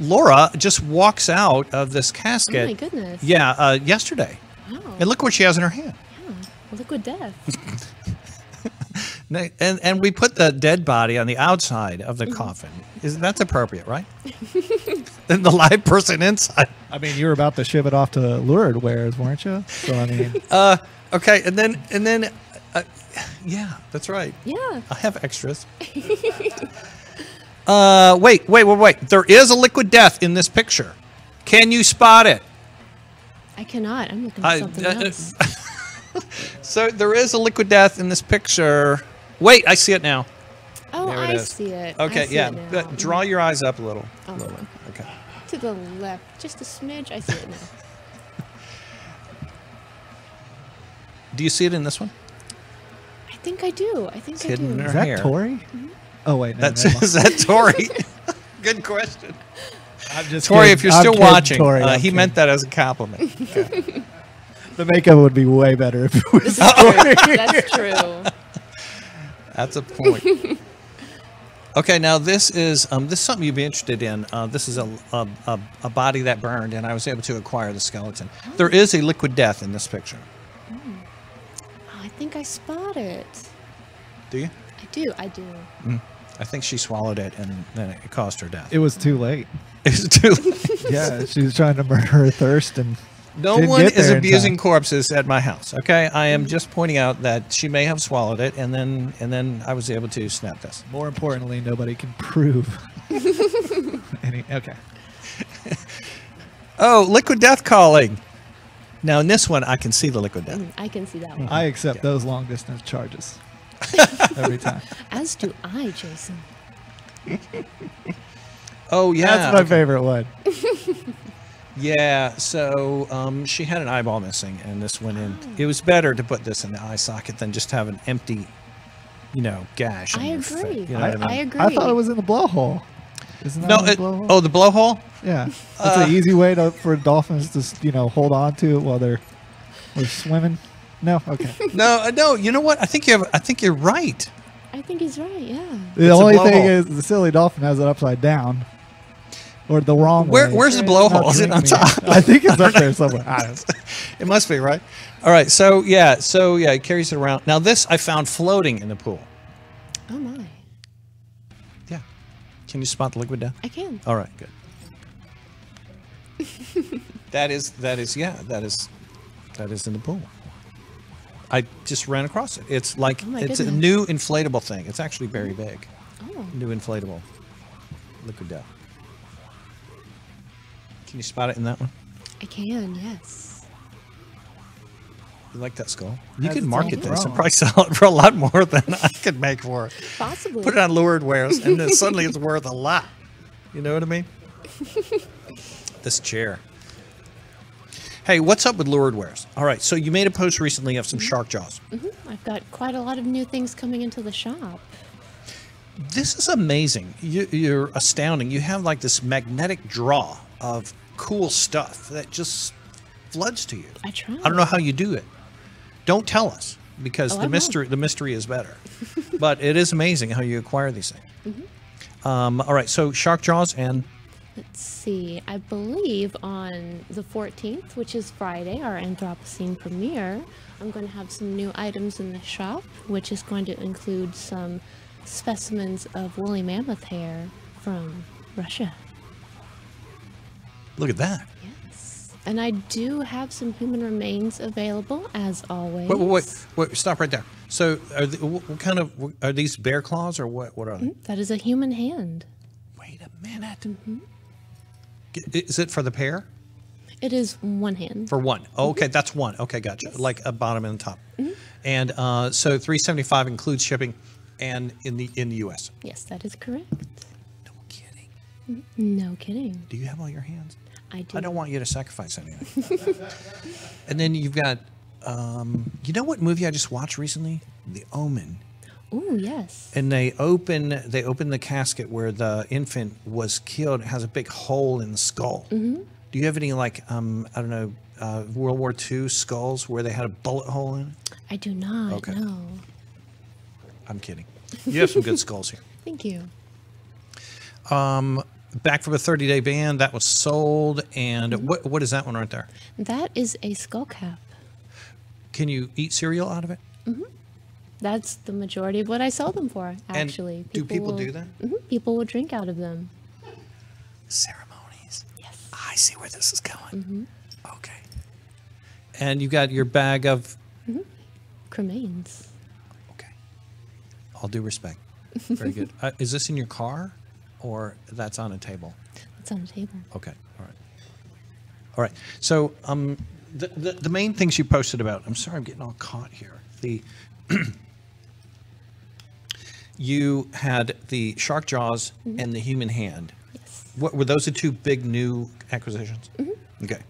B: Laura just walks out of this casket.
A: Oh my goodness.
B: Yeah, uh, yesterday,
A: Wow.
B: and look what she has in her hand.
A: Yeah, Liquid death. [laughs]
B: And and we put the dead body on the outside of
A: Mm-hmm.
B: the coffin. Is that's appropriate, right? [laughs] and the live person inside.
I: I mean, you were about to ship it off to Lurid Wares, weren't you? So I mean, [laughs]
B: Uh, okay, and then and then, uh, yeah, that's right.
A: Yeah.
B: I have extras. [laughs] uh, wait, wait, wait, wait. There is a liquid death in this picture. Can you spot it?
A: I cannot. I'm looking for
B: I-
A: something
B: uh,
A: else. [laughs]
B: So there is a liquid death in this picture. Wait, I see it now.
A: Oh,
B: there it
A: I
B: is.
A: see it. I
B: Okay,
A: see
B: yeah.
A: it now.
B: but draw your eyes up a little.
A: Oh.
B: A little. Okay.
A: to the left, just a smidge. I see it now.
B: Do you see it in this one?
A: I think I do. I think I do.
B: in her
I: is that
B: hair.
I: Tori? Oh wait, no,
B: That's
I: never mind. [laughs]
B: is that Tori? [laughs] Good question.
I: I'm just
B: Tori,
I: kidding.
B: if you're
I: I'm
B: still
I: kidding,
B: watching,
I: Tori,
B: uh, he
I: kidding.
B: meant that as a compliment. [laughs]
I: the makeup would be way better if it was. Tori.
A: That's true.
B: That's a point. Okay, now this is um, this is something you'd be interested in. Uh, this is a, a, a, a body that burned, and I was able to acquire the skeleton. There is a liquid death in this picture.
A: Oh, I think I spot it.
B: Do you?
A: I do. I do.
B: I think she swallowed it, and then it caused her death.
I: It was too late.
B: It's too. [laughs]
I: Yeah, she was trying to murder her thirst, and
B: No
I: Didn't
B: one is abusing corpses at my house. Okay, I am just pointing out that she may have swallowed it, and then and then I was able to snap this.
I: more importantly, nobody can prove. [laughs] any. Okay.
B: Oh, liquid death calling. Now in this one, I can see the liquid death.
A: Mm, I can see that one.
I: I accept those long distance charges [laughs] every time.
A: As do I, Jason.
B: Oh yeah,
I: That's my favorite one. [laughs]
B: Yeah, so um, she had an eyeball missing, and this went in. It was better to put this in the eye socket than just have an empty, you know, gash.
A: I
B: your face,
A: agree.
B: you know
A: I,
B: what I
A: I agree.
I: I thought it was in the blowhole. Isn't that
B: No,
I: the
B: it,
I: blowhole?
B: oh, the blowhole.
I: Yeah, [laughs] that's an easy way to, for dolphins to you know hold on to it while they're, they're swimming. No, okay. [laughs]
B: No, uh, no. You know what? I think you have. I think you're right.
A: I think he's right. Yeah.
I: The
B: It's
I: only thing
B: blowhole.
I: is the silly dolphin has it upside down, or the wrong
B: Where,
I: way.
B: where's the blowhole? Is it on
I: me.
B: top? [laughs]
I: I think it's up there [laughs] somewhere. I don't.
B: It must be right. All right. So yeah. So yeah, it carries it around. Now this I found floating in the pool.
A: Oh my.
B: Yeah. Can you spot the liquid death?
A: I can.
B: All right. Good. [laughs] that is. That is. Yeah. That is. That is in the pool. I just ran across it. It's like
A: Oh my
B: it's a new inflatable thing. It's actually very oh. big.
A: Oh.
B: New inflatable liquid death. Can you spot it in that one?
A: I can. Yes.
B: You like that skull? You
I: Has
B: could market this and
I: throne.
B: probably sell it for a lot more than I could make for it.
A: Possibly.
B: Put it on Lurid Wares, and then [laughs] suddenly it's worth a lot. You know what I mean? [laughs] this chair. Hey, what's up with Lurid Wares? All right, so you made a post recently of some shark jaws.
A: Mhm. I've got quite a lot of new things coming into the shop.
B: This is amazing. You, you're astounding. You have like this magnetic draw of cool stuff that just floods to you.
A: I try.
B: I don't know how you do it. Don't tell us because
A: Oh,
B: the
A: won't.
B: mystery the mystery is better. [laughs] but it is amazing how you acquire these things.
A: Mm-hmm.
B: Um, all right, so shark jaws and
A: Let's see. I believe on the 14th, which is Friday, our Anthropocene premiere, I'm going to have some new items in the shop, which is going to include some specimens of woolly mammoth hair from Russia.
B: Look at that. Yes.
A: And I do have some human remains available, as always.
B: Wait, wait, wait, wait, stop right there. So, are the, what, kind of are these bear claws or what? What are they? Mm-hmm.
A: That is a human hand.
B: Wait a minute. Mm-hmm. Is it for the pair?
A: It is one hand.
B: For one. Oh, mm-hmm. okay, that's one. Okay, gotcha. Like a bottom and top. And uh, so 375 includes shipping, and in the in the U.S.
A: Yes, that is correct.
B: No kidding.
A: No kidding.
B: Do you have all your hands?
A: I do.
B: I don't want you to sacrifice anything. [laughs] and then you've got, um, you know what movie I just watched recently? The Omen.
A: Oh yes.
B: And they open they open the casket where the infant was killed. It has a big hole in the skull.
A: Mm-hmm.
B: Do you have any like um, I don't know uh, World War II skulls where they had a bullet hole in it?
A: I do not.
B: Okay.
A: No.
B: I'm kidding. [laughs] You have some good skulls here.
A: Thank you.
B: Um, back from a 30 day ban that was sold, and what what is that one right there?
A: That is a skull cap.
B: Can you eat cereal out of it? Mhm.
A: That's the majority of what I sell them for. actually.
B: And do people
A: will-
B: do that?
A: Mhm, People will drink out of them.
B: Ceremonies.
A: Yes.
B: I see where this is going.
A: Mm-hmm.
B: Okay. And you got your bag of Mhm.
A: Cremains.
B: Okay. All due respect. Very good. [laughs] Uh, is this in your car or that's on a table?
A: It's on the table.
B: Okay. All right. All right. So, um, the, the, the main things you posted about, I'm sorry I'm getting all caught here. The [clears throat] You had the shark jaws mm-hmm. and the human hand.
A: Yes.
B: What were those the two big new acquisitions? Mm-hmm. Okay.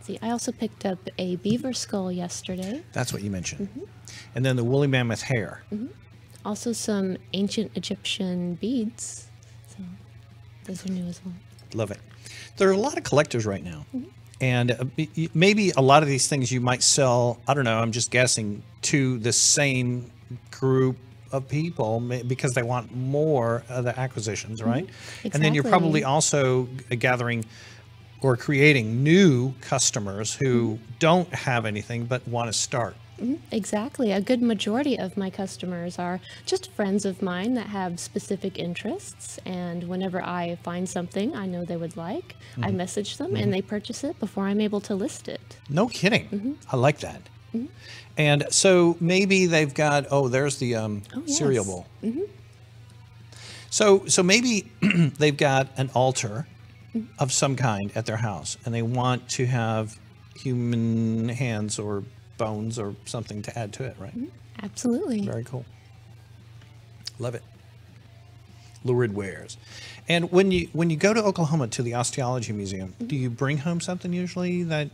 A: See, I also picked up a beaver skull yesterday.
B: That's what you mentioned. Mm-hmm. And then the woolly mammoth hair.
A: Also, some ancient Egyptian beads. Those are new as well.
B: Love it. There are a lot of collectors right now. Mm-hmm. And uh, b- y- maybe a lot of these things you might sell, I don't know, I'm just guessing, to the same group of people because they want more of the acquisitions, mm-hmm. right? Exactly. And then you're probably also uh, gathering or creating new customers who mm-hmm. don't have anything but want to start. Mm-hmm.
A: Exactly. A good majority of my customers are just friends of mine that have specific interests. And whenever I find something I know they would like, I
B: Mm-hmm.
A: message them and mm-hmm. they purchase it before I'm able to list it.
B: No kidding. Mm-hmm. I like that. And so maybe they've got oh, there's the um,
A: Oh,
B: cereal
A: yes.
B: bowl. So so maybe [clears throat] they've got an altar of some kind at their house, and they want to have human hands or bones or something to add to it, right?
A: Absolutely.
B: Very cool. Love it. Lurid wares. And when you when you go to Oklahoma to the osteology museum, do you bring home something usually that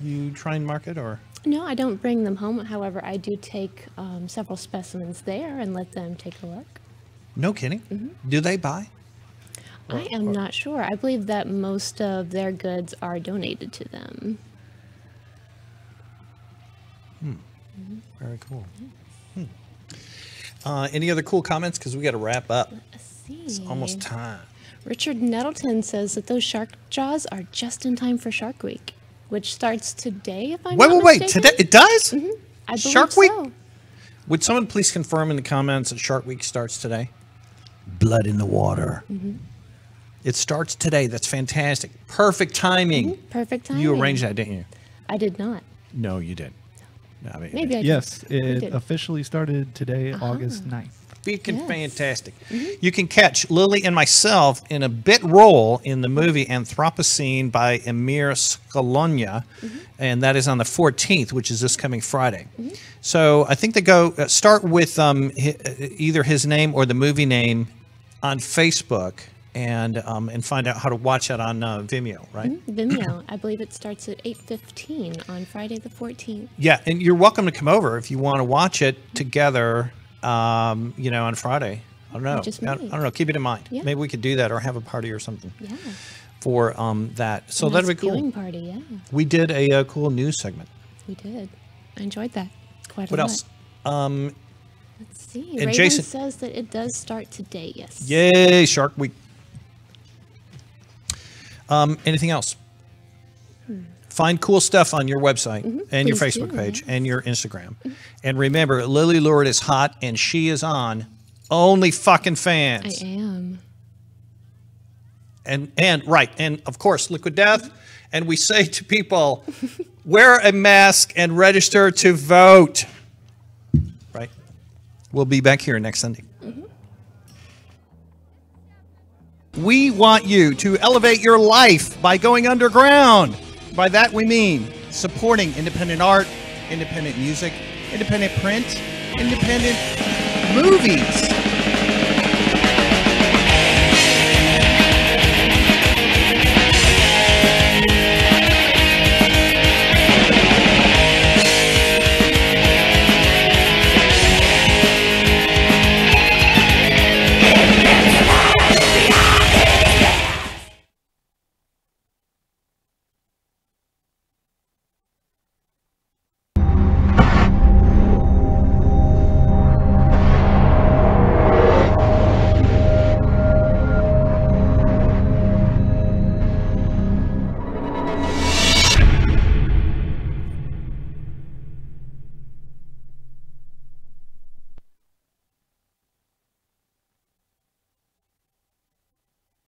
B: you try and market or?
A: No, I don't bring them home. However, I do take um, several specimens there and let them take a look.
B: No kidding.
A: Mm-hmm.
B: Do they buy?
A: I am not sure. I believe that most of their goods are donated to them.
B: Very cool. Hmm. Uh, any other cool comments? Because we got to wrap up.
A: Let's see.
B: It's almost time.
A: Richard Nettleton says that those shark jaws are just in time for Shark Week, which starts today, if I'm
B: Wait,
A: not
B: wait, wait. Today it does.
A: I believe
B: Shark Week?
A: so.
B: Would someone please confirm in the comments that Shark Week starts today? Blood in the water.
A: Mm-hmm.
B: It starts today. That's fantastic. Perfect timing.
A: Perfect timing.
B: You arranged that, didn't you?
A: I did not.
B: No, you did. No, I mean,
A: Maybe I
I: Yes, it officially started today, August 9th.
B: Freaking
A: Yes.
B: fantastic. You can catch Lily and myself in a bit role in the movie Anthropocene by Emir Scalogna, and that is on the 14th, which is this coming Friday. So I think they go uh, start with um, hi, uh, either his name or the movie name on Facebook and um, and find out how to watch it on uh, Vimeo, right?
A: Vimeo. I believe it starts at 8:15 on Friday the 14th.
B: Yeah, and you're welcome to come over if you want to watch it together. Um, you know, on Friday. I don't know.
A: just
B: I, I don't know. Keep it in mind.
A: Yeah.
B: Maybe we could do that or have a party or something
A: Yeah.
B: for um, that. So
A: A
B: that'd be cool.
A: Party. Yeah,
B: We did a, uh cool news segment.
A: we did. I enjoyed that quite a
B: What
A: lot.
B: else? Um,
A: Let's see.
B: And
A: Raven
B: Jason-
A: says that it does start today. Yes.
B: yay, Shark Week. Um, anything else? Find cool stuff on your website and your
A: Hmm. Please
B: Facebook
A: do,
B: page and your Instagram. And remember, Lily Lurid is hot and she is on Only Fucking fans.
A: I am.
B: And and right, and of course, Liquid Death. And we say to people, [laughs] wear a mask and register to vote. Right. We'll be back here next Sunday. We want you to elevate your life by going underground. By that we mean supporting independent art, independent music, independent print, independent movies.